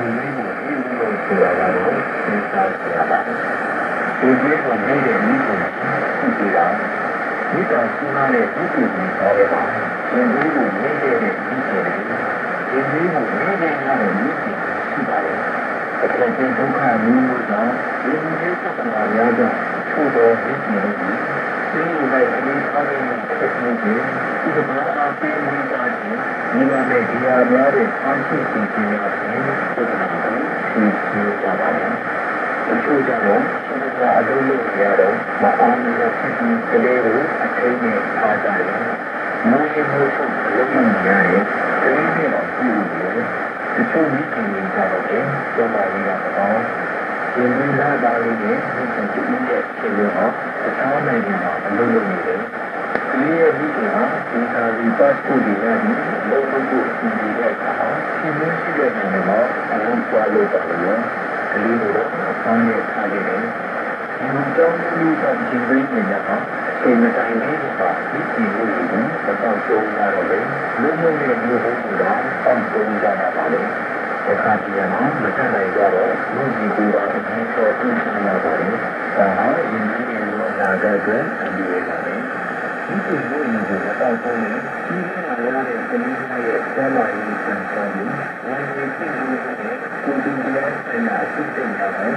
ဒီလေးကိုဒီလိုဆိုတာကတော့စဉ်းစားကြရပါတယ်ဒီလေးကိုနေတဲ့မိကိုကြည့်ကြတာမိသားစုနာနဲ့ဒီကိုကြည့်ထားရတာဒီလေးကိုနေတဲ့မိကိုဒီလေးကိုနေတဲ့ငါ့ရဲ့မိကိုရှိပါတယ်အခက်အခဲဒုက္ခမျိုးမျိုးကြောင့်ဒီလိုမျိုးပြဿနာများကြောင့်ထို့တော်မိကိုဒီလိုလိုက်ပြီးအားလုံးဆက်နေတယ်ဒီကဘာအပေးမိတာချင်း ဒီမှာလည်းဒီဟာများတဲ့အားရှိစီစီများခြင်းပြဿနာကိုရှင်းပြကြပါတယ်အချို့ကြတော့ဆက်ကအလုပ်လုပ်ရတော့မအောင်မြင်တဲ့ဖြစ်ကလေးကိုအထိန်နဲ့အားကြတယ်။မိုးရေမိုးချုပ်အလုပ်လုပ်ရရင်ကလေးနဲ့တော့ပြုလို့ရတယ်။တချို့မိခင်တွေကြတော့လေကျောင်းသားတွေကတော့ဒီလိုလာတာလေးနဲ့ဒီစံကြည့်ရဲ့ခြေရောတခြားနိုင်ငံမှာအလုပ်လုပ်နေတယ်။ဒီရဲ့မိခင်ဟာဒီ သာဒီပတ်ဖို့ဒီရပြီးအလုပ်လုပ်ဖို့အစီအစဉ်တဲ့အခါရှင်းလင်းရှိတဲ့နိုင်ငံမှာအလုပ်သွားလုပ်တာလည်းကလေးတို့အဖောင်းနဲ့ထားခဲ့တယ်။ဒီလိုကြောင့်လူတော်ချင်းရင်းနေကြတော့အချိန်မတိုင်လေးပါဒီကြည့်လို့ရင်တော့ကြုံရတော့လေလူမျိုးရဲ့မျိုးဟုတ်တာအောက်ဆုံးကြတာပါလေ။အခါကြီးမှာမတတ်နိုင်ကြတော့လူကြီးကူတာအချင်းချင်းတူချင်လာပါတယ်။ဒါဟာယဉ်ကျေးမှုအနာဂတ်အတွက်အရေးကြီးပါတယ်။ ဒီလိုမျိုးရင်ကိုတော့ပုံနေဒီကရတဲ့ကလေးရဲ့ကျမ်းမာရေးစံဆောင်မှုဝန်ကြီးဖြစ်နေတဲ့ကိုယ်တိုင်တရားဆိုင်ရာအဖြစ်တင်ရမယ်